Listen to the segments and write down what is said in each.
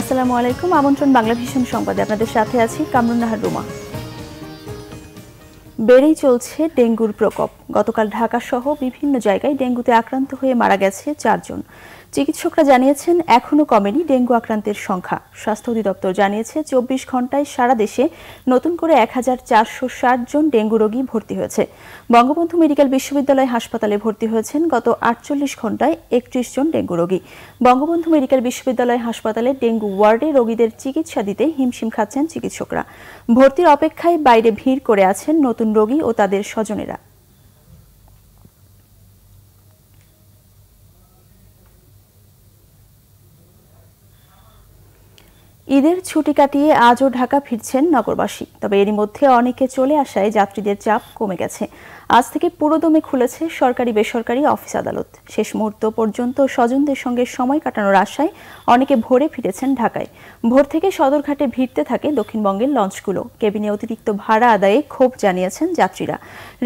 আসসালামু আলাইকুম, আমন্ত্রণ বাংলা ভীষণ সংবাদে। আপনাদের সাথে আছি কামরুন নাহার রুমা। বেড়েই চলছে ডেঙ্গুর প্রকোপ। গতকাল ঢাকা সহ বিভিন্ন জায়গায় ডেঙ্গুতে আক্রান্ত হয়ে মারা গেছে চারজন। চিকিৎসকরা জানিয়েছেন, এখনও কমেনি ডেঙ্গু আক্রান্তের সংখ্যা। স্বাস্থ্য অধিদপ্তর জানিয়েছে, চব্বিশ ঘন্টায় সারা দেশে নতুন করে এক হাজার চারশো ষাট জন ডেঙ্গু রোগী ভর্তি হয়েছে। বঙ্গবন্ধু মেডিকেল বিশ্ববিদ্যালয় হাসপাতালে ভর্তি হয়েছেন গত আটচল্লিশ ঘন্টায় একত্রিশ জন ডেঙ্গু রোগী। বঙ্গবন্ধু মেডিকেল বিশ্ববিদ্যালয় হাসপাতালে ডেঙ্গু ওয়ার্ডে রোগীদের চিকিৎসা দিতে হিমশিম খাচ্ছেন চিকিৎসকরা। ভর্তির অপেক্ষায় বাইরে ভিড় করে আছেন নতুন রোগী ও তাদের স্বজনেরা। ঈদের ছুটি কাটিয়ে আজও ঢাকা ফিরছেন নগরবাসী। তবে এরই মধ্যে অনেকে চলে আসায় যাত্রীদের চাপ কমে গেছে। আজ থেকে পুরোদমে খুলেছে সরকারি বেসরকারি অফিস আদালত। শেষ মুহূর্ত পর্যন্ত স্বজনদের সঙ্গে সময় কাটানোর আশায় অনেকে ভোরে ফিরেছেন ঢাকায়। ভোর থেকে সদরঘাটে ভিড়তে থাকে দক্ষিণবঙ্গের লঞ্চগুলো। কেবিনে অতিরিক্ত ভাড়া আদায়ে ক্ষোভ জানিয়েছেন যাত্রীরা।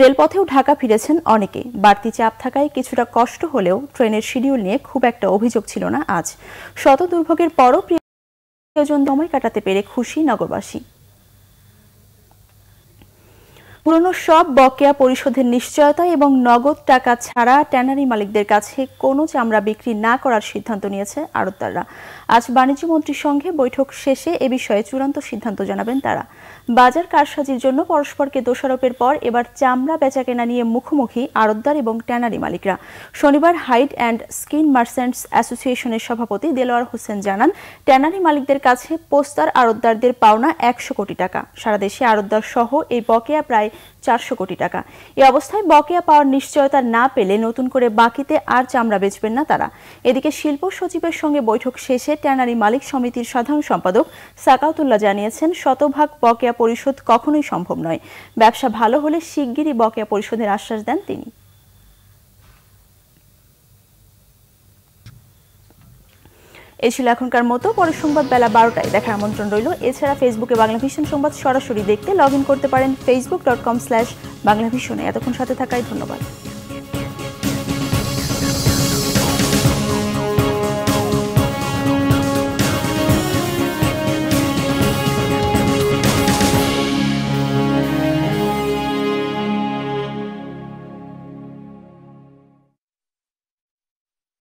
রেলপথেও ঢাকা ফিরেছেন অনেকে। বাড়তি চাপ থাকায় কিছুটা কষ্ট হলেও ট্রেনের শিডিউল নিয়ে খুব একটা অভিযোগ ছিল না আজ। শত দুর্ভোগের পরও প্রিয়জন সময় কাটাতে পেরে খুশি নগরবাসী। পুরনো সব বকেয়া পরিশোধের নিশ্চয়তা এবং নগদ টাকা ছাড়া ট্যানারি মালিকদের কাছে কোনো চামড়া বিক্রি না করার সিদ্ধান্ত নিয়েছে আড়তদাররা। আজ বাণিজ্য মন্ত্রীর সঙ্গে বৈঠক শেষে এ বিষয়ে চূড়ান্ত সিদ্ধান্ত জানাবেন তারা। বাজার কারসাজির জন্য পরস্পরকে দোষারোপের পর এবার চামড়া বেচাকেনা নিয়ে মুখোমুখি আড়তদার এবং ট্যানারি মালিকরা। শনিবার হাইড অ্যান্ড স্কিন মার্সেন্টস অ্যাসোসিয়েশনের সভাপতি দেলোয়ার হোসেন জানান, ট্যানারি মালিকদের কাছে পোস্তার আড়তদারদের পাওনা একশো কোটি টাকা। সারা দেশে আড়তদার সহ এই বকেয়া প্রায় চারশো কোটি টাকা। এ অবস্থায় বকেয়া পাওয়ার নিশ্চয়তা না পেলে নতুন করে বাকিতে আর চামড়া বেচবেন না তারা। এদিকে শিল্প সচিবের সঙ্গে বৈঠক শেষে ট্যানারি মালিক সমিতির সাধারণ সম্পাদক সাকাউতুল্লাহ জানিয়েছেন, শতভাগ বকেয়া পরিশোধ কখনোই সম্ভব নয়। ব্যবসা ভালো হলে শিগগিরই বকেয়া পরিশোধের আশ্বাস দেন তিনি। এ ছিল এখনকার মতো পরে সংবাদ বেলা বারোটায় দেখার আমন্ত্রণ রইল। এছাড়া ফেসবুকে বাংলা ভীষণ সংবাদ সরাসরি দেখতে লগ করতে পারেন Facebook dot com slash Bangla ভীষণে এতক্ষণ সাথে থাকায় ধন্যবাদ।